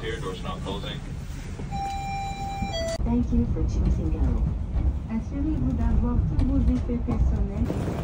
here, doors not closing. Thank you for choosing Go. Assurez-vous d'avoir tous vos effets personnels